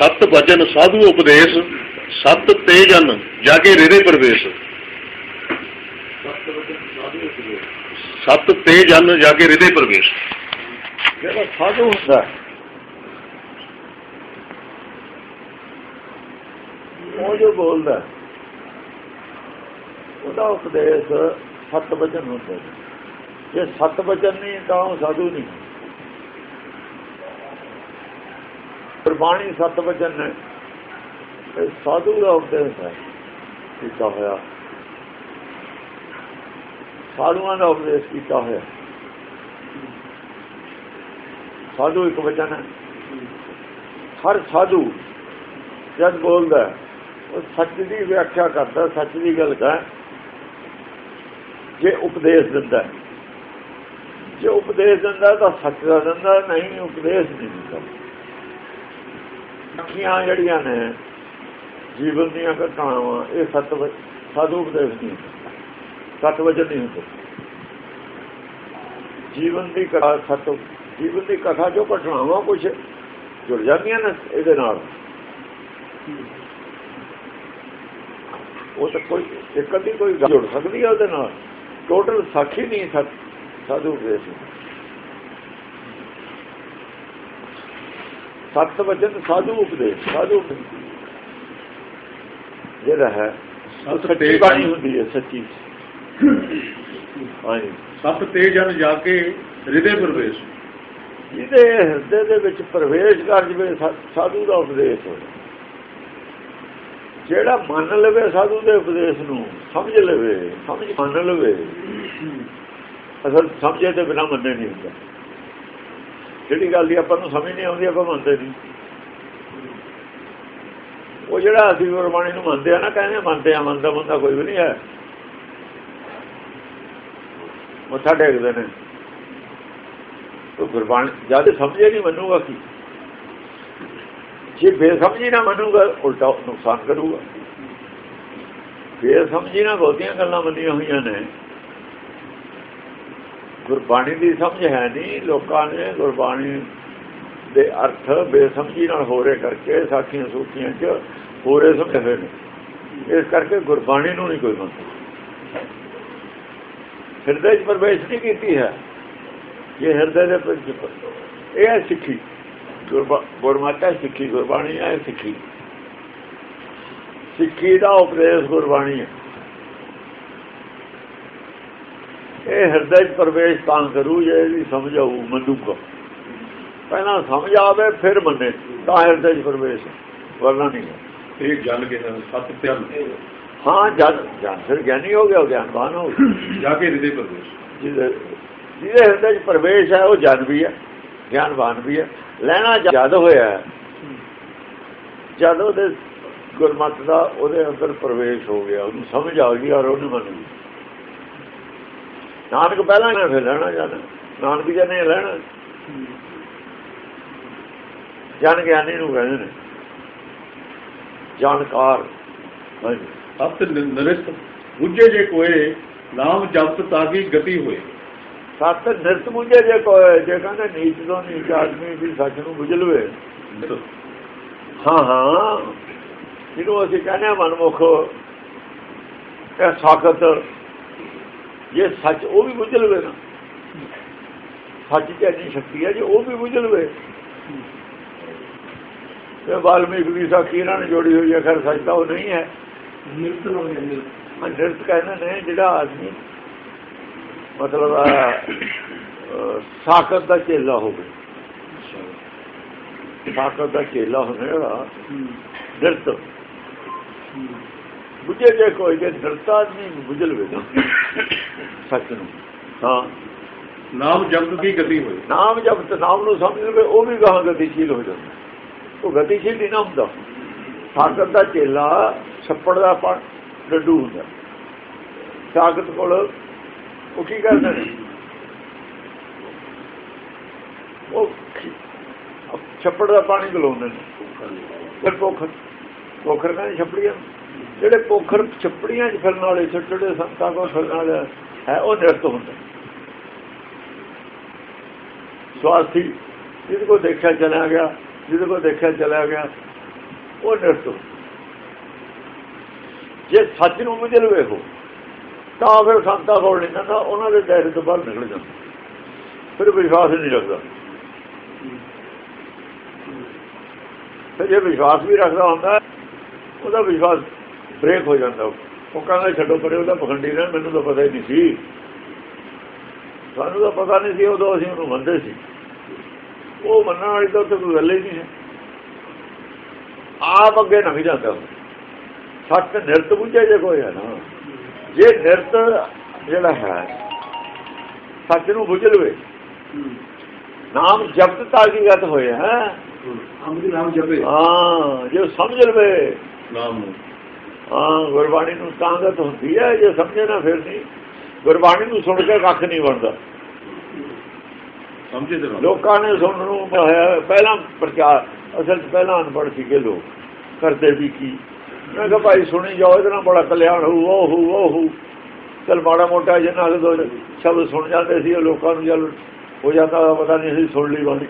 ਸਤ ਵਚਨ ਸਾਧੂ ਉਪਦੇਸ਼, ਸਤ ਤੇ ਜਨ ਜਾ ਕੇ ਰਿਦੇ ਪ੍ਰਵੇਸ਼। ਸਤ ਤੇ ਜਨ ਜਾ ਕੇ ਰਿਦੇ ਪ੍ਰਵੇਸ਼। ਜਿਹੜਾ ਸਾਧੂ ਹੁੰਦਾ ਉਹ ਜੋ ਬੋਲਦਾ ਉਹਦਾ ਉਪਦੇਸ਼ ਸਤ ਵਚਨ ਹੁੰਦਾ ਜੇ ਸਤ ਵਚਨ ਨਹੀਂ, ਤਾਂ ਉਹ ਸਾਧੂ ਨਹੀਂ ਪ੍ਰਬਾਣੀ ਸਤ ਵਚਨ ਹੈ। ਇਹ ਸਾਧੂ ਦਾ ਉਪਦੇਸ਼ ਹੈ, ਕੀਤਾ ਹੋਇਆ। ਸਾਧੂਆਂ ਦਾ ਉਪਦੇਸ਼ ਕੀਤਾ ਹੋਇਆ। ਸਾਧੂ ਇੱਕ ਵਚਨ ਹੈ। ਹਰ ਸਾਧੂ ਜਦ ਬੋਲਦਾ ਉਹ ਸੱਚ ਦੀ ਵਿਆਖਿਆ ਕਰਦਾ, ਸੱਚ ਦੀ ਗੱਲ ਕਰ ਜੇ ਉਪਦੇਸ਼ ਦਿੰਦਾ ਜੇ ਉਪਦੇਸ਼ ਦਿੰਦਾ ਤਾਂ ਸੱਚ ਦਾ ਦਿੰਦਾ ਨਹੀਂ, ਉਪਦੇਸ਼ ਨਹੀਂ ਦਿੰਦਾ। ਅੱਖੀਆਂ ਜਿਹੜੀਆਂ ਨੇ, ਜੀਵਨ ਦੀਆਂ ਘਟਨਾਵਾਂ, ਇਹ ਸਤ ਸਾਧੂ ਉਪਦੇਸ਼ ਨਹੀਂ ਸਤ ਵਚਨ ਨਹੀਂ ਹੁੰਦੇ। ਜੀਵਨ ਦੀ ਕਥਾ ਸਤ, ਜੀਵਨ ਦੀ ਕਥਾ ਜੋ ਘਟਨਾਵਾਂ ਕੁਝ ਜੁੜ ਜਾਂਦੀਆਂ ਨੇ ਇਹਦੇ ਨਾਲ। ਉਹ ਤਾਂ ਕੋਈ, ਇੱਕ ਅੱਧੀ ਕੋਈ ਗੱਲ ਜੁੜ ਸਕਦੀ ਹੈ ਉਹਦੇ ਨਾਲ। ਟੋਟਲ ਸਾਖੀ ਨਹੀਂ ਸਤ, ਸਾਧੂ ਉਪਦੇਸ਼ ਸਤ ਵਚਨ ਸਾਧੂ ਉਪਦੇਸ਼ ਸਾਧੂ ਜਿਹੜਾ ਹੈ ਸੱਚੀ ਤੇ ਬਾਣੀ ਹੁੰਦੀ ਹੈ ਸੱਚੀ। ਹਾਂਜੀ। ਸਤ ਤੇ ਜਨ ਜਾ ਕੇ ਰਿਦੇ ਪ੍ਰਵੇਸ਼। ਜਿਹਦੇ ਹਿਰਦੇ ਦੇ ਵਿੱਚ ਪ੍ਰਵੇਸ਼ ਕਰ ਜਵੇ ਸਾਧੂ ਦਾ ਉਪਦੇਸ਼ ਹੋਵੇ। ਜਿਹੜਾ ਮੰਨ ਲਵੇ ਸਾਧੂ ਦੇ ਉਪਦੇਸ਼ ਨੂੰ ਸਮਝ ਲਵੇ ਸਮਝ ਮੰਨ ਲਵੇ ਅਸਲ ਸਮਝੇ ਤੇ ਬਿਨਾ ਮੰਨੇ ਨਹੀਂ ਹੁੰਦਾ। ਜਿਹੜੀ ਗੱਲ ਦੀ ਆਪਾਂ ਨੂੰ ਸਮਝ ਨਹੀਂ ਆਉਂਦੀ, ਆਪਾਂ ਮੰਨਦੇ ਨਹੀਂ। ਉਹ ਜਿਹੜਾ ਅਸੀਂ ਗੁਰਬਾਣੀ ਨੂੰ ਮੰਨਦੇ ਆ ਨਾ, ਕਹਿੰਦੇ ਮੰਨਦੇ ਆ, ਮੰਨਦਾ ਬੰਦਾ ਕੋਈ ਵੀ ਨਹੀਂ ਹੈ। ਮੱਥਾ ਟੇਕਦੇ ਨੇ। ਉਹ ਗੁਰਬਾਣੀ ਜਦ ਸਮਝੇ ਨਹੀਂ, ਮੰਨੂਗਾ ਕੀ? ਜੇ ਬੇਸਮਝੀ ਨਾ ਮੰਨੂਗਾ, ਉਲਟਾ ਨੁਕਸਾਨ ਕਰੂਗਾ। ਬੇਸਮਝੀ ਨਾ ਬਹੁਤੀਆਂ ਗੱਲਾਂ ਮੰਨੀਆਂ ਹੋਈਆਂ ਨੇ। ਗੁਰਬਾਣੀ ਦੀ ਸਮਝ ਹੈ ਨਹੀਂ। ਲੋਕਾਂ ਨੇ ਗੁਰਬਾਣੀ ਦੇ ਅਰਥ ਬੇਸਮਝੀ ਨਾਲ ਹੋਰੇ ਕਰਕੇ ਸਾਖੀਆਂ ਸੂਖੀਆਂ 'ਚ ਹੋਰੇ ਸਮਝੇ ਹੋਏ ਨੇ। ਇਸ ਕਰਕੇ ਗੁਰਬਾਣੀ ਨੂੰ ਨਹੀਂ ਕੋਈ ਮੰਨਦਾ। ਹਿਰਦੇ 'ਚ ਪ੍ਰਵੇਸ਼ ਨਹੀਂ ਕੀਤੀ ਹੈ। ਇਹ ਹਿਰਦੇ ਦੇ ਪ੍ਰਿੰਸੀਪਲ। ਇਹ ਹੈ ਸਿੱਖੀ। ਗੁਰਬਾ- ਗੁਰਮਾਤਾ ਸਿੱਖੀ, ਗੁਰਬਾਣੀ ਹੈ ਸਿੱਖੀ। ਸਿੱਖੀ ਦਾ ਉਪਦੇਸ਼ ਗੁਰਬਾਣੀ ਹੈ। ਇਹ ਹਿਰਦੇ 'ਚ ਪ੍ਰਵੇਸ਼ ਤਾਂ ਕਰੂ ਜੇ ਇਹਦੀ ਸਮਝ ਆਊ ਮੰਨੂਗਾ ਪਹਿਲਾਂ ਸਮਝ ਆਵੇ ਫਿਰ ਮੰਨੇ। ਤਾਂ ਹਿਰਦੇ 'ਚ ਪ੍ਰਵੇਸ਼ ਵਰਨਾ ਨਹੀਂ ਹੈ। ਤੇ ਜਨ ਕੇ ਸਤ ਜਨ ਹਾਂ ਜਨ ਜਨ ਫਿਰ ਗਿਆਨੀ ਹੋ ਗਿਆ ਉਹ ਗਿਆਨਵਾਨ ਹੋ ਜਾ ਕੇ ਰਿਦੇ ਪ੍ਰਵੇਸ਼। ਜਿਹਦੇ ਹਿਰਦੇ 'ਚ ਪ੍ਰਵੇਸ਼ ਹੈ ਉਹ ਜਨ ਵੀ ਹੈ ਗਿਆਨਵਾਨ ਵੀ ਹੈ। ਲੈਣਾ ਜਦ ਹੋਇਆ। ਜਦ ਉਹਦੇ ਗੁਰਮਤ ਦਾ ਉਹਦੇ ਅੰਦਰ ਪ੍ਰਵੇਸ਼ ਹੋ ਗਿਆ ਉਹਨੂੰ ਸਮਝ ਆ ਗਈ ਔਰ ਉਹਨੇ ਮੰਨ ਲਈ। ਨਾਨਕ ਪਹਿਲਾਂ ਨਾ ਫਿਰ ਲੈਣਾ ਜਨ ਨਾਨਕ ਜੀ ਨੇ ਲੈਣਾ ਜਨ ਗਿਆਨੀ ਨੂੰ ਕਹਿੰਦੇ ਨੇ। ਜਾਣਕਾਰ ਹਾਂਜੀ। ਸਤ ਨਿਰਸਤ ਬੁੱਝੇ ਜੇ ਕੋਏ ਨਾਮ ਜਪਤ ਤਾਂ ਕੀ ਗਤੀ ਹੋਏ। ਸਤ ਨਿਰਤ ਮੁਝੇ ਜੇ ਕੋਈ ਜੇ ਕਹਿੰਦੇ ਨੀਚ ਤੋਂ ਨੀਚ ਆਦਮੀ ਵੀ ਸੱਚ ਨੂੰ ਬੁਝ ਲਵੇ। ਹਾਂ ਹਾਂ। ਜਿਹਨੂੰ ਅਸੀਂ ਕਹਿੰਦੇ ਮਨਮੁਖ ਇਹ ਸਾਖਤ ਜੇ ਸੱਚ ਉਹ ਵੀ ਬੁਝ ਲਵੇ ਨਾ ਸੱਚ ਚ ਇੰਨੀ ਸ਼ਕਤੀ ਹੈ ਜੇ ਉਹ ਵੀ ਬੁਝ ਲਵੇ। ਤੇ ਵਾਲਮੀਕ ਦੀ ਸਾਖੀ ਇਹਨਾਂ ਨੇ ਜੋੜੀ ਹੋਈ ਹੈ ਖੈਰ ਸੱਚ ਤਾਂ ਉਹ ਨਹੀਂ ਹੈ। ਨਿਰਤ ਹੋ ਗਿਆ ਨਿਰਤ। ਕਹਿੰਦੇ ਨੇ ਜਿਹੜਾ ਆਦਮੀ ਮਤਲਬ ਸਾਖਤ ਦਾ ਚੇਲਾ ਹੋਵੇ। ਸਾਖਤ ਦਾ ਚੇਲਾ ਹੋਵੇਗਾ ਨਿਰਤ। ਬੁਝੇ ਜੇ ਕੋਈ ਜੇ ਨਿਰਤ ਆਦਮੀ ਬੁਝ ਲਵੇ ਨਾ। ਸੱਚ ਨੂੰ। ਹਾਂ। ਨਾਮ ਜਪਤ ਕੀ ਗਤੀ ਹੋਏ। ਨਾਮ ਜਬ ਨਾਮ ਨੂੰ ਸਮਝ ਲਵੇ ਉਹ ਵੀ ਗਾਹਾਂ ਗਤੀਸ਼ੀਲ ਹੋ ਜਾਂਦਾ। ਉਹ ਗਤੀਸ਼ੀਲ ਨਹੀਂ ਨਾ ਹੁੰਦਾ। ਸਾਖਤ ਦਾ ਚੇਲਾ ਛੱਪੜ ਦਾ ਪਾ ਡੱਡੂ ਹੁੰਦਾ। ਸਾਖਤ ਕੋਲ ਉਹ ਕੀ ਕਰਦੇ ਨੇ ਉਹ ਖੀ- ਛੱਪੜ ਦਾ ਪਾਣੀ ਗਲਾਉਂਦੇ ਨੇ। ਫਿਰ ਪੋਖਰ ਪੋਖਰ ਕਹਿੰਦੇ ਛੱਪੜੀਆਂ ਜਿਹੜੇ ਪੋਖਰ ਛੱਪੜੀਆਂ 'ਚ ਫਿਰਨ ਵਾਲੇ ਛੋਟੇ ਛੋਟੇ ਸੰਤਾਂ ਕੋਲ ਫਿਰਨ ਵਾਲੇ ਹੈ, ਉਹ ਨਿਰਤ ਹੁੰਦਾ। ਸਵਾਰਥੀ ਜਿਹਦੇ ਕੋ ਦੇਖਿਆ ਚਲਾ ਗਿਆ, ਜਿਹਦੇ ਕੋ ਦੇਖਿਆ ਚਲਾ ਗਿਆ, ਉਹ ਨਿਰਤ ਜੇ ਸੱਚ ਨੂੰ ਬੁੱਝ ਲਵੇ ਹੋ, ਤਾਂ ਫਿਰ ਸੰਤਾਂ ਕੋਲ ਨਹੀਂ ਜਾਂਦਾ, ਉਹਨਾਂ ਦੇ ਦਾਇਰੇ ਤੋਂ ਬਾਹਰ ਨਿਕਲ ਜਾਂਦਾ। ਫਿਰ ਵਿਸ਼ਵਾਸ ਨਹੀਂ ਰੱਖਦਾ। ਤੇ ਜੇ ਵਿਸ਼ਵਾਸ ਵੀ ਰੱਖਦਾ ਹੁੰਦਾ, ਉਹਦਾ ਵਿਸ਼ਵਾਸ ਬ੍ਰੇਕ ਹੋ ਜਾਂਦਾ। ਉਹ ਕਹਿੰਦਾ ਛੱਡੋ ਪਰੇ ਉਹਦਾ ਪਖੰਡੀ ਨਾ ਮੈਨੂੰ ਤਾਂ ਪਤਾ ਹੀ ਨਹੀਂ ਸੀ। ਸਾਨੂੰ ਤਾਂ ਪਤਾ ਨਹੀਂ ਸੀ ਉਦੋਂ ਅਸੀਂ ਉਹਨੂੰ ਮੰਨਦੇ ਸੀ। ਉਹ ਮੰਨਣ ਵਾਲੀ ਤਾਂ ਉੱਥੇ ਕੋਈ ਗੱਲ ਹੀ ਨਹੀਂ ਹੈ। ਆਪ ਅੱਗੇ ਨਹੀਂ ਜਾਂਦਾ। ਸੱਚ ਨਿਰਤ ਬੁੱਝੇ ਜੇ ਕੋਈ ਹੈ ਨਾ। ਜੇ ਨਿਰਤ ਜਿਹੜਾ ਹੈ ਸੱਚ ਨੂੰ ਬੁੱਝ ਲਵੇ। ਨਾਮ ਜਪਤ ਤਾਕੀਗਤ ਹੋਏ ਹੈ। ਅੰਮ੍ਰਿਤ ਨਾਮ ਜਪੇ। ਹਾਂ ਜੇ ਸਮਝ ਲਵੇ। ਨਾਮ ਨੂੰ। ਹਾਂ ਗੁਰਬਾਣੀ ਨੂੰ ਤਾਂਗਤ ਹੁੰਦੀ ਹੈ ਜੇ ਸਮਝੇ ਨਾ ਫਿਰ ਨਹੀਂ। ਗੁਰਬਾਣੀ ਨੂੰ ਸੁਣ ਕੇ ਕੱਖ ਨਹੀਂ ਬਣਦਾ। ਸਮਝੇ ਤੇ। ਲੋਕਾਂ ਨੇ ਸੁਣਨ ਨੂੰ ਪਹਿਲਾਂ ਪ੍ਰਚਾਰ ਅਸਲ ਪਹਿਲਾਂ ਅਨਪੜ੍ਹ ਸੀਗੇ ਲੋਕ ਕਰਦੇ ਵੀ ਕੀ। ਮੈਂ ਕਿਹਾ ਭਾਈ ਸੁਣੀ ਜਾਓ ਇਹਦੇ ਨਾਲ ਬੜਾ ਕਲਿਆਣ ਹੋਊ ਉਹ ਹੋਊ ਉਹ ਹੋਊ। ਚਲ ਮਾੜਾ ਮੋਟਾ ਕੁ ਦੋ ਸ਼ਬਦ ਸੁਣ ਜਾਂਦੇ ਸੀ ਲੋਕਾਂ ਨੂੰ ਜਲ ਹੋ ਜਾਂਦਾ ਪਤਾ ਨਹੀਂ ਸੀ ਸੁਣ ਲਈ ਬਾਣੀ।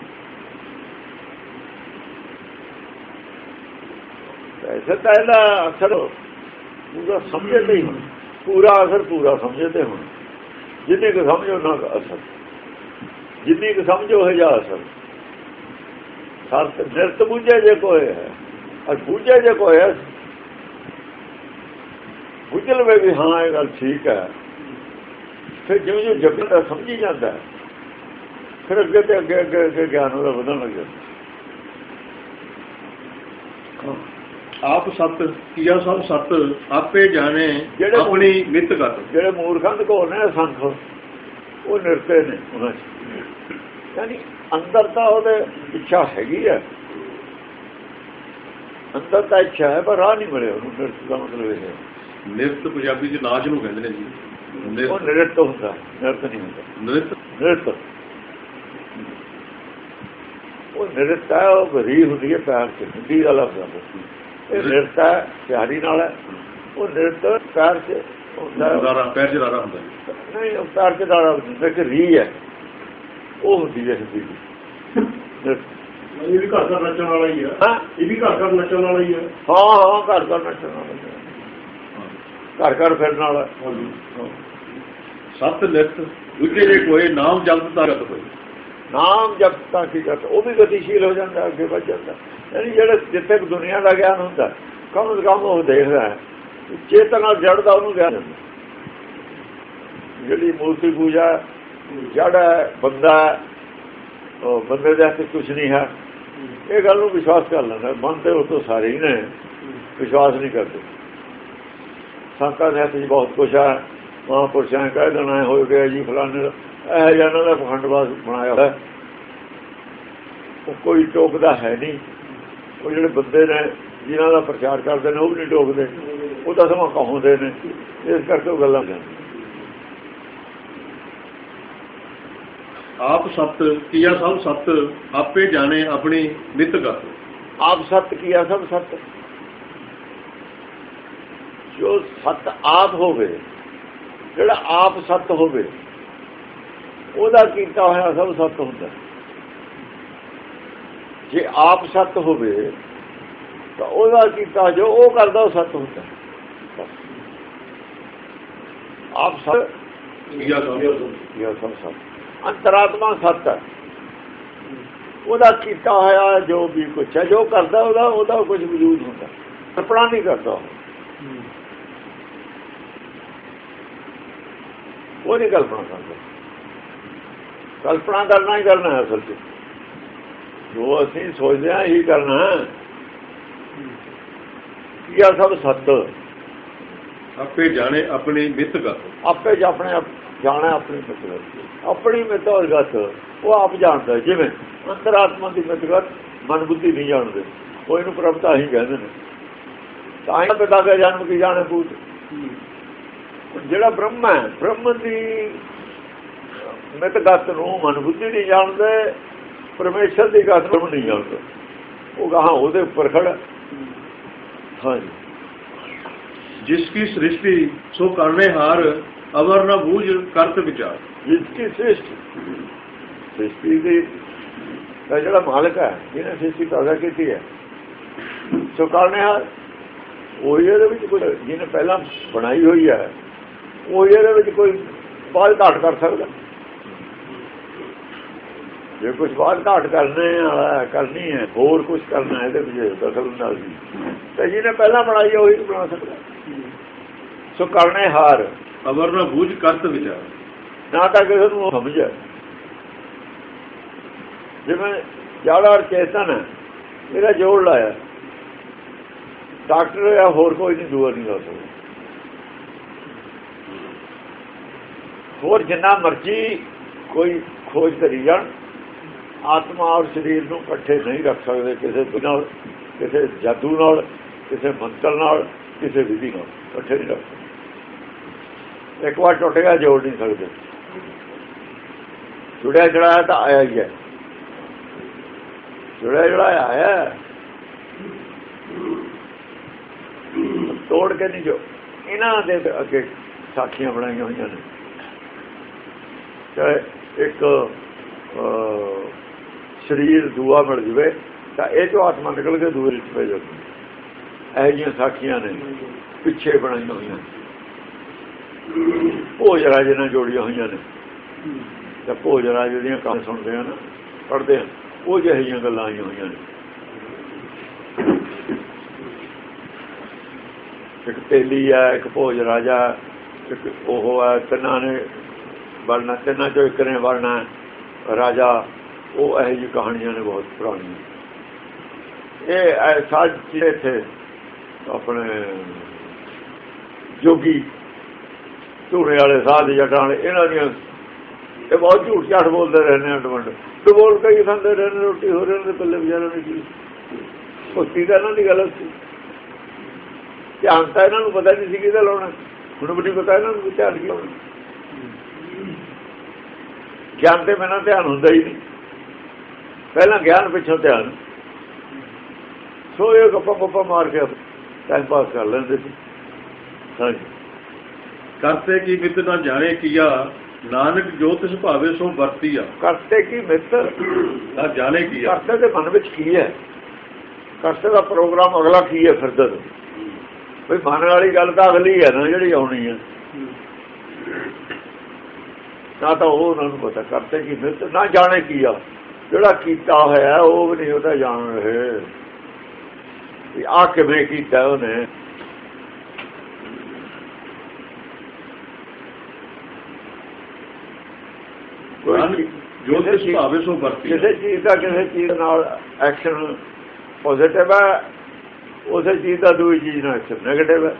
ਐਸਾ ਤਾਂ ਇਹਦਾ ਅਸਰ ਪੂਰਾ ਸਮਝੇ ਤੇ ਹੀ ਹੁਣ। ਪੂਰਾ ਅਸਰ ਪੂਰਾ ਸਮਝੇ ਤੇ ਹੁਣ। ਜਿੰਨੇ ਕੁ ਸਮਝੋ ਨਾ ਅਸਰ। ਜਿੰਨੀ ਕੁ ਸਮਝੋ ਹੈ ਜਾ ਅਸਰ। ਸਤ ਨਿਰਤ ਬੁਝੇ ਜੇ ਕੋਏ ਹੈ, ਅਰ ਬੁਝੇ ਜੇ ਕੋਏ ਹੈ ਬੁਝ ਲਵੇ ਵੀ ਹਾਂ, ਇਹ ਗੱਲ ਠੀਕ ਹੈ। ਫਿਰ ਜਿਉਂ ਜਿਉਂ ਜਪਦਾ ਸਮਝੀ ਜਾਂਦਾ ਫਿਰ ਅੱਗੇ ਤੇ ਅੱਗੇ ਅੱਗੇ ਅੱਗੇ ਗਿਆਨ ਉਹਦਾ ਵਧਣ ਲੱਗ ਜਾਂਦਾ। ਆਪ ਸਤ ਕੀਆ ਸਭ ਸਤ ਆਪੇ ਜਾਣੇ ਜਿਹੜੇ ਆਪਣੀ ਮਿੱਤ ਗਤ। ਜਿਹੜੇ ਮੂਰਖਾਂ ਦੇ ਕੋਲ ਨੇ ਸੰਖ ਉਹ ਨਿਰਤੇ ਨੇ ਉਹਨਾਂ 'ਚ। ਯਾਨੀ ਅੰਦਰ ਤਾਂ ਉਹਦੇ ਇੱਛਾ ਹੈਗੀ ਹੈ ਅੰਦਰ ਤਾਂ ਇੱਛਾ ਹੈ ਪਰ ਰਾਹ ਨਹੀਂ ਮਿਲਿਆ ਉਹਨੂੰ। ਨਿਰਤ ਦਾ ਮਤਲਬ ਇਹ ਹੈ। ਨਿਰਤ ਪੰਜਾਬੀ ਚ ਨਾਚ ਨੂੰ ਕਹਿੰਦੇ ਨੇ ਜੀ। ਉਹ ਨਿਰਤ ਹੁੰਦਾ ਨਿਰਤ ਨਹੀਂ ਹੁੰਦਾ। ਨਿਰਤ। ਨਿਰਤ। ਉਹ ਨਿਰਤ ਹੈ ਉਹ ਗਰੀ ਹੁੰਦੀ ਹੈ ਪੈਰ ਚ ਹਿੰਦੀ ਦਾ ਲਫ਼ਜ਼ ਹੈ। ਇਹ ਨਿਰਤ ਹੈ ਪਿਆਰੀ ਨਾਲ ਹੈ। ਉਹ ਨਿਰਤ ਪੈਰ ਚ ਹੁੰਦਾ ਹੈ। ਪੈਰ ਚ ਰਾਰਾ ਹੁੰਦਾ। ਨਹੀਂ ਉਹ ਪੈਰ ਚ ਦਾੜਾ ਹੁੰਦਾ ਕਿ ਰੀ ਹੈ। ਉਹ ਹੁੰਦੀ ਹੈ ਹਿੰਦੀ ਦੀ। ਇਹ ਵੀ ਘਰ ਘਰ ਨੱਚਣ ਵਾਲਾ ਹੀ ਆ ਹਾਂ। ਇਹ ਵੀ ਘਰ ਘਰ ਨੱਚਣ ਵਾਲਾ ਹੀ ਆ ਹਾਂ ਹਾਂ ਘਰ ਘਰ ਨੱਚਣ ਵਾਲਾ ਘਰ ਘਰ ਫਿਰਨ ਵਾਲਾ ਸਤ ਨਿਰਤ ਦੂਜੇ ਜੇ ਕੋਈ ਨਾਮ ਜਪਤ ਤਾਕਤ ਹੋਈ ਨਾਮ ਜਪ ਤਾਂ ਕੀ ਕਰਦਾ? ਉਹ ਵੀ ਗਤੀਸ਼ੀਲ ਹੋ ਜਾਂਦਾ ਅੱਗੇ ਵੱਧ ਜਾਂਦਾ। ਯਾਨੀ ਜਿਹੜਾ ਜਿੱਥੇ ਕੁ ਦੁਨੀਆ ਦਾ ਗਿਆਨ ਹੁੰਦਾ ਕਮ ਸੇ ਕਮ ਉਹ ਦੇਖਦਾ ਹੈ। ਚੇਤਨਾ ਜੜਦਾ ਉਹਨੂੰ ਗਿਆਨ ਜਿਹੜੀ ਮੂਰਤੀ ਪੂਜਾ ਜੜ ਹੈ ਬੰਦਾ ਉਹ ਬੰਦੇ ਦੇ ਹੱਥ ਕੁਝ ਨਹੀਂ ਹੈ। ਇਹ ਗੱਲ ਨੂੰ ਵਿਸ਼ਵਾਸ ਕਰ ਲੈਂਦਾ ਮਨ ਤੇ ਉਹ ਤੋਂ ਸਾਰੇ ਹੀ ਨੇ। ਵਿਸ਼ਵਾਸ ਨਹੀਂ ਕਰਦੇ। ਸੰਤਾਂ ਦੇ ਹੱਥ 'ਚ ਬਹੁਤ ਕੁਛ ਹੈ। ਮਹਾਂਪੁਰਸ਼ਾਂ ਨੇ ਕਹਿ ਦੇਣਾ ਹੈ, ਹੋ ਗਿਆ ਜੀ ਫਲਾਣੇ ਇਹ ਜਿਹਾ ਇਹਨਾਂ ਦਾ ਪਖੰਡਵਾਸ ਬਣਾਇਆ ਹੋਇਆ। ਉਹ ਕੋਈ ਟੋਕਦਾ ਹੈ ਨਹੀਂ। ਉਹ ਜਿਹੜੇ ਬੰਦੇ ਨੇ ਜਿਨ੍ਹਾਂ ਦਾ ਪ੍ਰਚਾਰ ਕਰਦੇ ਨੇ ਉਹ ਵੀ ਨਹੀਂ ਟੋਕਦੇ। ਉਹ ਤਾਂ ਸਮਾਂ ਕਹਾਉਂਦੇ ਨੇ। ਇਸ ਕਰਕੇ ਉਹ ਗੱਲਾਂ ਜਾਂਦੀਆਂ ਆਪ ਸਤ ਕੀਆ ਸਭ ਸਤ ਆਪੇ ਜਾਣੇ ਆਪਣੀ ਮਿੱਤ ਗਤ ਆਪ ਸਤ ਕੀਆ ਸਭ ਸਤ। ਜੋ ਸਤ ਆਪ ਹੋਵੇ ਜਿਹੜਾ ਆਪ ਸਤ ਹੋਵੇ ਉਹਦਾ ਕੀਤਾ ਹੋਇਆ ਸਭ ਸਤ ਹੁੰਦਾ। ਜੇ ਆਪ ਸਤ ਹੋਵੇ ਤਾਂ ਉਹਦਾ ਕੀਤਾ ਜੋ ਉਹ ਕਰਦਾ ਉਹ ਸਤ ਹੁੰਦਾ। ਆਪ ਸਤ। ਇਹ ਸਭ ਸਤ। ਅੰਤਰਾਤਮਾ ਸਤ ਹੈ। ਉਹਦਾ ਕੀਤਾ ਹੋਇਆ ਜੋ ਵੀ ਕੁਛ ਹੈ ਜੋ ਕਰਦਾ ਉਹਦਾ ਉਹਦਾ ਕੁਝ ਵਜੂਦ ਹੁੰਦਾ। ਕਲਪਨਾ ਨਹੀਂ ਕਰਦਾ। ਉਹ ਨਹੀਂ ਕਲਪਨਾ ਕਰਦਾ। ਕਲਪਨਾ ਕਰਨਾ ਹੀ ਕਰਨਾ ਹੈ ਅਸਲ 'ਚ। ਜੋ ਅਸੀਂ ਸੋਚਦੇ ਹਾਂ ਇਹੀ ਕਰਨਾ ਹੈ। ਕੀ ਆ ਸਭ ਸੱਤ? ਆਪੇ ਜਾਣੇ ਆਪਣੀ ਮਿੱਤ ਗਤ ਆਪੇ ਜ ਆਪਣੇ ਆਪ ਜਾਣਾ ਆਪਣੀ ਮਿੱਤਰਤ ਆਪਣੀ ਮਿੱਤਰਤ ਉਹ ਆਪ ਜਾਣਦਾ ਹੈ। ਜਿਵੇਂ ਅੰਤਰਾਤਮਾ ਦੀ ਮਿੱਤਰਤ ਮਨ ਬੁੱਧੀ ਨਹੀਂ ਜਾਣਦੇ। ਉਹ ਇਹਨੂੰ ਪ੍ਰਭਤਾ ਹੀ ਕਹਿੰਦੇ ਨੇ। ਤਾਂ ਹੀ ਪਿਤਾ ਦਾ ਜਨਮ ਕੀ ਜਾਣੇ ਪੂਤ ਜਿਹੜਾ ਬ੍ਰਹਮ ਹੈ ਬ੍ਰਹਮ ਦੀ ਮਿੱਤਰਤ ਨੂੰ ਮਨ ਬੁੱਧੀ ਨਹੀਂ ਜਾਣਦੇ ਪਰਮੇਸ਼ਰ ਦੀ ਗੱਲ ਨੂੰ ਨਹੀਂ ਜਾਣਦੇ। ਉਹ ਕਹਾ ਉਹਦੇ ਉੱਪਰ ਖੜਾ। ਹਾਂਜੀ। ਜਿਸ ਕੀ ਸ੍ਰਿਸ਼ਟੀ ਸੋ ਕਰਨੇ ਹਾਰ ਅਵਰ ਨ ਬੂਝ ਕਰਤ ਵਿਚਾਰ। ਜਿਸकी ਸ੍ਰਿਸ਼ਟੀ? ਸ੍ਰਿਸ਼ਟੀ ਦੀ ਜਿਹੜਾ ਮਾਲਕ ਹੈ ਜਿਹਨੇ ਸ੍ਰਿਸ਼ਟੀ ਪੈਦਾ ਕੀਤੀ ਹੈ ਸੋ ਕਰਨੇ ਹਾਰ। ਉਹ ਇਹਦੇ ਵਿੱਚ ਕੋਈ ਜਿਹਨੇ ਪਹਿਲਾਂ ਬਣਾਈ ਹੋਈ ਹੈ ਉਹ ਇਹਦੇ ਵਿੱਚ ਕੋਈ ਬਾਅਦ ਘਾਟ ਕਰ ਸਕਦਾ। ਜੇ ਕੁਝ ਬਾਅਦ ਘਾਟ ਕਰਨੇ ਹੈ, ਕਰਨੀ ਹੈ ਹੋਰ ਕੁਝ ਕਰਨਾ ਹੈ ਇਹਦੇ ਵਿੱਚ ਦਖਲ ਨਾਲ ਵੀ ਤੇ ਜਿਹਨੇ ਪਹਿਲਾਂ ਬਣਾਈ ਹੈ ਉਹੀ ਬਣਾ ਸਕਦਾ। ਸੋ ਕਰਨੇ ਹਾਰ। ਅਵਰ ਨਾ ਬੂਝ ਕਰਤ ਵਿਚਾਰ। ਨਾ ਤਾਂ ਕਿਸੇ ਨੂੰ ਸਮਝ। ਹੈ ਜਿਵੇਂ ਜਾੜਾ ਔਰ ਚੇਤਨ ਹੈ ਇਹਦਾ ਜੋੜ ਲਾਇਆ। ਡਾਕਟਰ ਜਾਂ ਹੋਰ ਕੋਈ ਨਹੀਂ ਦੂਆ ਨਹੀਂ ਲਾ ਸਕਦਾ। ਹੋਰ ਜਿੰਨਾ ਮਰਜ਼ੀ ਕੋਈ ਖੋਜ ਕਰੀ ਜਾਣ। ਆਤਮਾ ਔਰ ਸਰੀਰ ਨੂੰ ਇਕੱਠੇ ਨਹੀਂ ਰੱਖ ਸਕਦੇ ਕਿਸੇ ਵੀ ਨਾਲ ਕਿਸੇ ਜਾਦੂ ਨਾਲ, ਕਿਸੇ ਮੰਤਰ ਨਾਲ, ਕਿਸੇ ਵਿਧੀ ਨਾਲ ਇਕੱਠੇ ਨਹੀਂ ਰੱਖ ਸਕਦੇ। ਇੱਕ ਵਾਰ ਟੁੱਟ ਗਿਆ ਜੋੜ ਨਹੀਂ ਸਕਦੇ। ਜੁੜਿਆ ਜੜਾਇਆ ਤਾਂ ਆਇਆ ਹੀ ਹੈ। ਜੁੜਿਆ ਜੜਾਇਆ ਆਇਆ ਤੋੜ ਕੇ ਨਹੀਂ ਜੋ। ਇਹਨਾਂ ਦੇ ਅੱਗੇ ਸਾਖੀਆਂ ਬਣਾਈਆਂ ਹੋਈਆਂ ਨੇ। ਤੇ ਇੱਕ ਸਰੀਰ ਦੂਆ ਮਿਲ ਜਵੇ, ਤਾਂ ਇਹ ਜੋ ਆਤਮਾ ਨਿਕਲ ਕੇ ਦੂਏ ਵਿੱਚ ਪੈ ਜਾਂਦੀ ਇਹ ਜਿਹੀਆਂ ਸਾਖੀਆਂ ਨੇ, ਪਿੱਛੇ ਬਣਾਈਆਂ ਹੋਈਆਂ ਭੋਜ ਰਾਜੇ ਨਾਲ ਜੋੜੀਆਂ ਹੋਈਆਂ ਨੇ। ਤੇ ਭੋਜ ਰਾਜੇ ਦੀਆਂ ਕੰਮ ਸੁਣਦੇ ਆ ਨਾ, ਪੜ੍ਹਦੇ ਆ, ਉਹ ਜਿਹੇ ਜਿਹੀਆਂ ਗੱਲਾਂ ਆਈਆਂ ਹੋਈਆਂ ਨੇ। ਇੱਕ ਤੇਲੀ ਹੈ ਇੱਕ ਭੋਜ ਰਾਜਾ, ਇੱਕ ਉਹ ਹੈ ਤਿੰਨਾਂ ਨੇ ਵਰਨਾ ਤਿੰਨਾਂ ਚੋਂ ਇੱਕ ਨੇ ਵਰਨਾ ਰਾਜਾ। ਉਹ ਇਹੋ ਜਿਹੀ ਕਹਾਣੀਆਂ ਨੇ ਬਹੁਤ ਪੁਰਾਣੀਆਂ। ਇਹ ਐਸਾ ਜਿਹੜੇ ਥੇ ਆਪਣੇ ਜੋਗੀ ਝੂੜੇ ਵਾਲੇ ਸਾਧ ਜਟਾਂ ਵਾਲੇ ਇਹਨਾਂ ਦੀਆਂ ਇਹ ਬਹੁਤ ਝੂਠ ਝਾਠ ਬੋਲਦੇ ਰਹਿੰਦੇ ਆ ਡਵੰਡ ਤੇ ਬੋਲ ਕੇ ਖਾਂਦੇ ਰਹਿੰਦੇ ਰੋਟੀ ਹੋ ਰਹੇ ਨੇ ਪੱਲੇ ਵਿਚਾਰਿਆਂ ਨੇ ਕੀ ਭਗਤੀ ਦਾ ਇਹਨਾਂ ਦੀ ਗਲਤ ਸੀ। ਧਿਆਨ ਤਾਂ ਇਹਨਾਂ ਨੂੰ ਪਤਾ ਨਹੀਂ ਸੀ ਕਿਹਦਾ ਲਾਉਣਾ। ਹੁਣ ਵੀ ਨਹੀਂ ਪਤਾ ਇਹਨਾਂ ਨੂੰ ਵੀ ਕੀ ਲਾਉਣਾ ਗਿਆਨ ਤੇ ਬਿਨਾਂ ਧਿਆਨ ਹੁੰਦਾ ਹੀ ਨਹੀਂ। ਪਹਿਲਾਂ ਗਿਆਨ ਪਿੱਛੋਂ ਧਿਆਨ। ਸੋ ਇਹ ਗੱਪਾਂ ਗੱਪਾਂ ਮਾਰ ਕੇ ਟਾਈਮ ਪਾਸ ਕਰ ਲੈਂਦੇ ਸੀ। ਹਾਂਜੀ। ਕਰਤੇ ਕੀ ਮਿਤ ਨਾ ਜਾਣੇ ਕੀਆ ਨਾਨਕ ਜੋ ਤਿਸ ਭਾਵੇ ਸੋ ਵਰਤੀਆ। ਕਰਤੇ ਕੀ ਮਿੱਤਰ ਨਾ ਜਾਣੇ ਕੀਆ। ਕਰਤੇ ਦੇ ਮਨ ਵਿੱਚ ਕੀ ਹੈ? ਕਰਤੇ ਦਾ ਪ੍ਰੋਗਰਾਮ ਅਗਲਾ ਕੀ ਹੈ ਫਿਰ ਦੱਸ। ਬਈ ਮਨ ਵਾਲੀ ਗੱਲ ਤਾਂ ਅਗਲੀ ਹੈ ਨਾ ਜਿਹੜੀ ਆਉਣੀ ਹੈ। ਨਾ ਤਾਂ ਉਹ ਉਹਨਾਂ ਨੂੰ ਪਤਾ ਕਰਤੇ ਕੀ ਮਿੱਤਰ ਨਾ ਜਾਣੇ ਕੀ ਆ ਜਿਹੜਾ ਕੀਤਾ ਹੋਇਆ ਉਹ ਵੀ ਨਹੀਂ ਉਹਦਾ ਜਾਣ ਰਹੇ। ਵੀ ਆ ਕਿਵੇਂ ਕੀਤਾ ਉਹਨੇ? ਜੋ ਭਾਵੇ ਸੋ ਕਿਸੇ ਚੀਜ਼ ਦਾ ਕਿਸੇ ਚੀਜ਼ ਨਾਲ ਐਕਸ਼ਨ ਪੋਜ਼ਿਟਿਵ ਹੈ ਉਸੇ ਚੀਜ਼ ਦਾ ਦੂਜੀ ਚੀਜ਼ ਨਾਲ ਐਕਸ਼ਨ ਨੈਗੇਟਿਵ ਹੈ।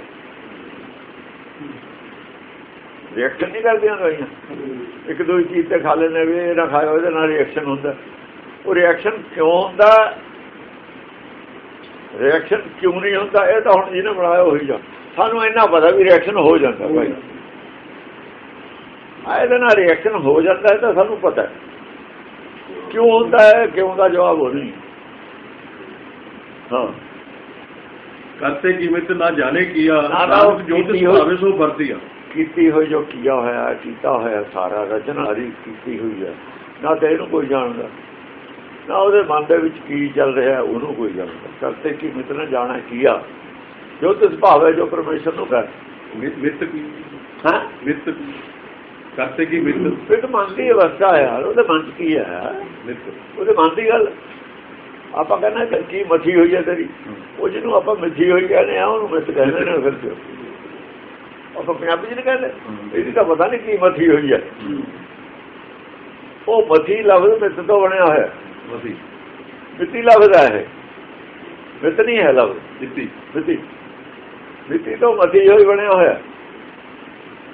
ਰਿਐਕਸ਼ਨ ਨਹੀਂ ਕਰਦੀਆਂ ਗਈਆਂ ਇੱਕ ਦੂਜੀ ਚੀਜ਼ ਤੇ ਖਾ ਲੈਣੇ ਵੀ ਇਹ ਨਾ ਖਾਓ ਉਹਦੇ ਨਾਲ ਰਿਐਕਸ਼ਨ ਹੁੰਦਾ। ਉਹ ਰਿਐਕਸ਼ਨ ਕਿਉਂ ਹੁੰਦਾ? ਰਿਐਕਸ਼ਨ ਕਿਉਂ ਨਹੀਂ ਹੁੰਦਾ? ਇਹ ਤਾਂ ਹੁਣ ਜਿਹਨੇ ਬਣਾਇਆ ਉਹੀ ਜਾਂ ਸਾਨੂੰ ਇੰਨਾ ਪਤਾ ਵੀ ਰਿਐਕਸ਼ਨ ਹੋ ਜਾਂਦਾ ਭਾਈ। ਇਹਦੇ ਨਾਲ ਰਿਐਕਸ਼ਨ ਹੋ ਜਾਂਦਾ ਤਾਂ ਸਾਨੂੰ ਪਤਾ ਕਿਉਂ ਹੁੰਦਾ ਹੈ ਕਿਉਂ ਦਾ ਜਵਾਬ ਹੋ ਨਹੀਂ। ਹਾਂ। ਕਰਤੇ ਕੀ ਮਿਤ ਨਾ ਜਾਣੇ ਕੀਆ ਜੋ ਹੋਈ- ਭਾਵੇ ਸੋ ਵਰਤੀਆ ਕੀਤੀ ਹੋਈ ਜੋ ਕੀਆ ਹੋਇਆ ਕੀਤਾ ਹੋਇਆ ਸਾਰਾ ਰਚਨਾ ਕੀਤੀ ਹੋਈ ਹੈ ਨਾ ਤਾਂ ਇਹਨੂੰ ਕੋਈ ਜਾਣਦਾ। ਨਾ ਉਹਦੇ ਮਨ ਦੇ ਵਿੱਚ ਕੀ ਚੱਲ ਰਿਹਾ ਉਹਨੂੰ ਕੋਈ ਜਾਣਦਾ ਕਰਤੇ ਕੀ ਮਿਤਨਾ ਜਾਣਾ ਕੀਆ ਜੋ ਤਿਸ ਭਾਵ ਜੋ ਪਰਮੇਸ਼ਰ ਨੂੰ ਕਰ ਮਿਤ ਕੀ? ਹਾਂ? ਮਿਤ ਕਰਤੇ ਕੀ ਮਿਤ? ਇਹ ਤਾਂ ਮਨ ਦੀ ਅਵਸਥਾ ਯਾਰ ਉਹਦੇ ਮਨ 'ਚ ਕੀ ਹੈ ਮਿਤ। ਉਹਦੇ ਮਨ ਦੀ ਗੱਲ। ਆਪਾਂ ਕਹਿੰਦੇ ਕਿ ਕੀ ਮੱਥੀ ਹੋਈ ਹੈ ਤੇਰੀ? ਉਹ ਜਿਹਨੂੰ ਆਪਾਂ ਮਿੱਠੀ ਹੋਈ ਕਹਿੰਦੇ ਆ ਉਹਨੂੰ ਮਿੱਠ ਕਹਿੰਦੇ ਨੇ ਫਿਰ ਤੇ ਆਪਾਂ ਪੰਜਾਬੀ ਨਹੀਂ ਕਹਿੰਦੇ? ਇਹਦੀ ਤਾਂ ਪਤਾ ਨਹੀਂ ਕੀ ਮੱਥੀ ਹੋਈ ਹੈ। ਉਹ ਮੱਥੀ ਲਫ਼ਜ਼ ਮਿੱਤ ਤੋਂ ਬਣਿਆ ਹੋਇਆ। ਮਤੀ ਮਿੱਤੀ ਲਫ਼ਜ਼ ਹੈ ਨਹੀਂ ਹੈ ਲਫ਼ਜ਼ ਮਿੱਤੀ ਮਿੱਤੀ ਮਿੱਤੀ ਤੋਂ ਮੱਥੀ ਹੋਈ ਬਣਿਆ ਹੋਇਆ।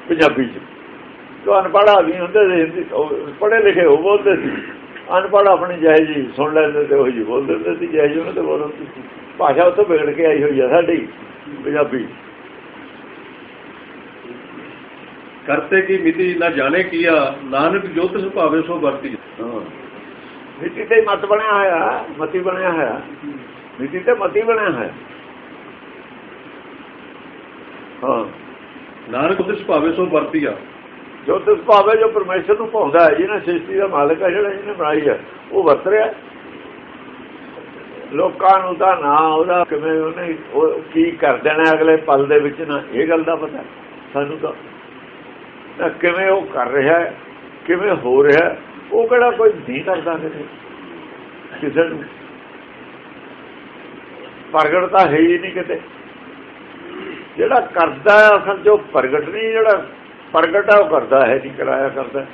ਪੰਜਾਬੀ ਚ। ਜੋ ਅਨਪੜ੍ਹ ਆਦਮੀ ਹੁੰਦੇ ਸੀ ਹਿੰਦੀ ਪੜ੍ਹੇ ਲਿਖੇ ਉਹ ਬੋਲਦੇ ਸੀ। ਅਨਪੜ੍ਹ ਆਪਣੀ ਜਾਇ ਜੀ ਸੁਣ ਲੈਂਦੇ ਤੇ ਉਹ ਜੀ ਬੋਲ ਦਿੰਦੇ ਸੀ ਜਾਇ ਜੀ ਉਹਨਾਂ ਤੇ ਬੋਲਦੇ ਸੀ ਭਾਸ਼ਾ ਉੱਥੋਂ ਵਿਗੜ ਕੇ ਆਈ ਹੋਈ ਹੈ ਸਾਡੀ ਪੰਜਾਬੀ ਕਰਤੇ ਕੀ ਮਿਤੀ ਨਾ ਜਾਣੇ ਕੀਆ ਨਾਨਕ ਜੋ ਤਿਸ ਭਾਵੇ ਸੋ ਵਰਤੀਆ ਹਾਂ। ਮਿੱਟੀ ਤੇ ਮਤ ਬਣਿਆ ਹੋਇਆ ਮਤੀ ਬਣਿਆ ਹੋਇਆ ਮਿੱਟੀ ਤੇ ਮਤੀ ਬਣਿਆ ਹੋਇਆ ਹਾਂ। ਨਾਨਕ ਤਿਸ ਭਾਵੇ ਸੋ ਵਰਤੀਆ ਜੋ ਤਿਸ ਭਾਵੇ ਜੋ ਪਰਮੇਸ਼ਰ ਨੂੰ ਭਾਉਂਦਾ ਹੈ ਜਿਹਨੇ ਸ੍ਰਿਸ਼ਟੀ ਦਾ ਮਾਲਕ ਹੈ ਜਿਹੜਾ ਇਹਨੇ ਬਣਾਈ ਹੈ ਉਹ ਵਰਤ ਰਿਹਾ ਲੋਕਾਂ ਨੂੰ ਤਾਂ ਨਾ ਉਹਦਾ ਕਿਵੇਂ ਉਹਨੇ ਉਹ ਕੀ ਕਰ ਦੇਣਾ ਅਗਲੇ ਪਲ ਦੇ ਵਿੱਚ ਨਾ ਇਹ ਗੱਲ ਦਾ ਪਤਾ ਸਾਨੂੰ ਤਾਂ ਕਿਵੇਂ ਉਹ ਕਰ ਰਿਹਾ ਕਿਵੇਂ ਹੋ ਰਿਹਾ ਉਹ ਕਿਹੜਾ ਕੋਈ ਨਹੀਂ ਕਰਦਾ ਕਿਸੇ ਕਿਸੇ ਨੂੰ। ਪ੍ਰਗਟ ਤਾਂ ਹੈ ਹੀ ਨਹੀਂ ਕਿਤੇ। ਜਿਹੜਾ ਕਰਦਾ ਹੈ ਅਸਲ ਜੋ ਪ੍ਰਗਟ ਨਹੀਂ, ਜਿਹੜਾ ਪ੍ਰਗਟ ਹੈ ਉਹ ਕਰਦਾ ਹੈ ਨਹੀਂ, ਕਰਾਇਆ ਕਰਦਾ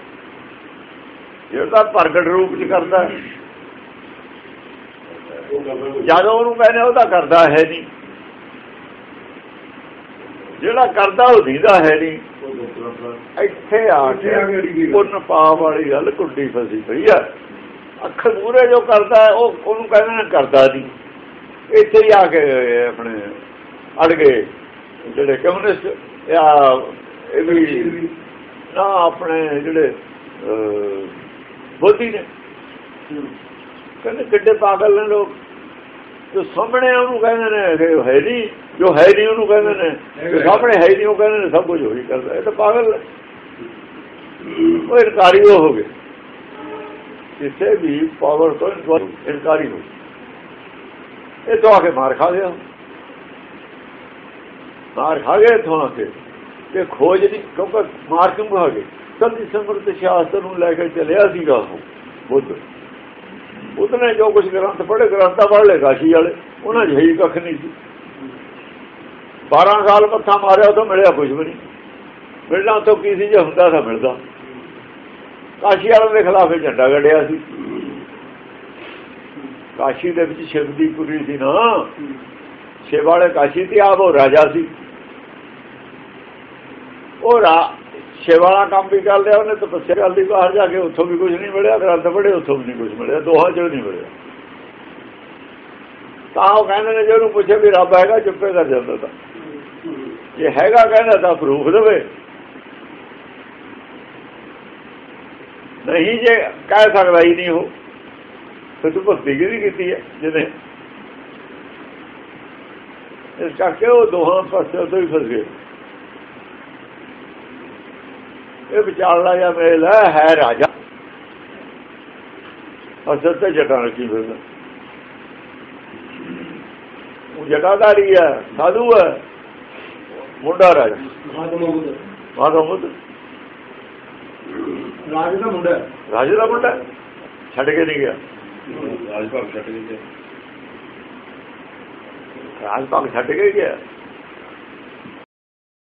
ਜਿਹੜਾ ਪ੍ਰਗਟ ਰੂਪ ਚ ਕਰਦਾ ਹੈ। ਜਦੋਂ ਉਹਨੂੰ ਕਹਿੰਦੇ ਉਹ ਤਾਂ ਕਰਦਾ ਹੈ ਨਹੀਂ। ਜਿਹੜਾ ਕਰਦਾ ਉਹ ਦੀਦਾ ਹੈ ਨਹੀਂ। ਇੱਥੇ ਆ ਕੇ ਪੁੰਨ ਪਾਪ ਵਾਲੀ ਗੱਲ ਕੁੱਡੀ ਫਸੀ ਪਈ ਆ। ਅੱਖਰ ਮੂਰੇ ਜੋ ਕਰਦਾ ਉਹ ਉਹਨੂੰ ਕਹਿੰਦੇ ਨੇ ਕਰਦਾ ਨਹੀਂ ਇੱਥੇ ਹੀ ਆ ਕੇ ਆਪਣੇ ਅੜ ਗਏ। ਜਿਹੜੇ ਕਮਿਊਨਿਸਟ ਆ ਇਹ ਵੀ ਨਾ ਆਪਣੇ ਜਿਹੜੇ ਬੋਧੀ ਨੇ। ਕਹਿੰਦੇ ਕਿੱਡੇ ਪਾਗਲ ਨੇ ਲੋਕ। ਜੋ ਸਾਹਮਣੇ ਉਹਨੂੰ ਕਹਿੰਦੇ ਨੇ ਕਿ ਹੈ ਨਹੀਂ, ਜੋ ਹੈ ਨਹੀਂ ਉਹਨੂੰ ਕਹਿੰਦੇ ਨੇ, ਜੋ ਸਾਹਮਣੇ ਹੈ ਨਹੀਂ ਉਹ ਕਹਿੰਦੇ ਨੇ, ਸਭ ਕੁਝ ਹੋਈ ਕਰਦਾ ਇਹ ਤਾਂ ਪਾਗਲ ਉਹ ਇਨਕਾਰੀ ਉਹ ਹੋ ਗਏ। ਕਿਸੇ ਵੀ ਪਾਵਰ ਤੋਂ ਇਨਕਾਰੀ ਹੋ ਇਹ ਤੋਂ ਆ ਕੇ ਮਾਰ ਖਾ ਗਿਆ ਮਾਰ ਖਾ ਗਏ ਇੱਥੋਂ ਆ ਕੇ। ਤੇ ਖੋਜ ਨਹੀਂ ਕਿਉਂਕਿ ਮਾਰ ਕਿਉਂ ਖਾ ਗਏ? ਸੰਧੀ ਸਮਰਤ ਸ਼ਾਸਤਰ ਨੂੰ ਲੈ ਕੇ ਚੱਲਿਆ ਸੀਗਾ ਉਹ, ਬੁੱਧ। ਉਤਨੇ ਜੋ ਕੁਝ ਗ੍ਰੰਥ ਪੜ੍ਹੇ, ਗ੍ਰੰਥਾਂ ਪੜ੍ਹ ਲਏ ਕਾਸ਼ੀ ਵਾਲੇ, ਉਹਨਾਂ 'ਚ ਹੈ ਹੀ ਕੱਖ ਨਹੀਂ ਸੀ। 12 ਸਾਲ ਮੱਥਾ ਮਾਰਿਆ ਉਹ ਮਿਲਿਆ ਕੁਝ ਵੀ ਨਹੀਂ। ਮਿਲਣਾ ਤੋਂ ਕੀ ਸੀ, ਜੇ ਹੁੰਦਾ ਤਾਂ ਮਿਲਦਾ। ਕਾਸ਼ੀ ਵਾਲੇ ਦੇ ਖਿਲਾਫ ਝੰਡਾ ਗੱਡਿਆ ਸੀ। ਕਾਸ਼ੀ ਦੇ ਵਿੱਚ ਸ਼ਿਵ ਦੀ ਪੁਰੀ ਸੀ ਨਾ। ਸ਼ਿਵ ਵਾਲੇ ਕਾਸ਼ੀ ਤੇ ਆਪ ਉਹ ਰਾਜਾ ਸੀ। ਉਹ ਰਾ ਸ਼ਿਵ ਕੰਮ ਵੀ ਕਰ ਲਿਆ ਉਹਨੇ ਤਪੱਸਿਆ ਕਰ ਲਈ ਬਾਹਰ ਜਾ ਕੇ ਉੱਥੋਂ ਵੀ ਕੁਝ ਨਹੀਂ ਮਿਲਿਆ, ਗ੍ਰੰਥ ਪੜ੍ਹੇ, ਉੱਥੋਂ ਵੀ ਨਹੀਂ ਕੁਝ ਮਿਲਿਆ, ਦੋਹਾਂ ਚੋਂ ਨਹੀਂ ਮਿਲਿਆ। ਤਾਂ ਉਹ ਕਹਿੰਦੇ ਨੇ ਜੇ ਉਹਨੂੰ ਪੁੱਛੇ ਵੀ ਰੱਬ ਹੈਗਾ, ਚੁੱਪੇ ਕਰ ਜਾਂਦਾ ਤਾਂ। ਜੇ ਹੈਗਾ ਕਹਿੰਦਾ ਤਾਂ ਪ੍ਰੂਫ ਦੇਵੇ। ਨਹੀਂ ਜੇ ਕਹਿ ਸਕਦਾ ਹੀ ਨਹੀਂ ਉਹ। ਫਿਰ ਤੂੰ ਭਗਤੀ ਕਿਹਦੀ ਕੀਤੀ ਹੈ ਜਿਹਨੇ? ਇਸ ਕਰਕੇ ਉਹ ਦੋਹਾਂ ਪਾਸੇ ਤੋਂ ਹੀ ਫਸ ਗਏ। ਇਹ ਵਿਚਾਰਲਾ ਜਾਂ ਮੇਲ ਹੈ ਹੈ ਰਾਜਾ। ਅਸਲ ਤੇ ਜਟਾਂ ਰੱਖੀ ਫਿਰਦਾ ਉਹ ਜਟਾਧਾਰੀ ਹੈ ਸਾਧੂ ਹੈ ਮੁੰਡਾ ਰਾਜਾ। ਮਾਧੋ ਮੁੱਦ ਰਾਜ ਦਾ ਮੁੰਡਾ ਹੈ। ਰਾਜੇ ਦਾ ਮੁੰਡਾ। ਛੱਡ ਕੇ ਨਹੀਂ ਗਿਆ। ਰਾਜ ਭਾਗ ਛੱਡ ਕੇ ਰਾਜ ਭਾਗ ਛੱਡ ਕੇ ਗਿਆ।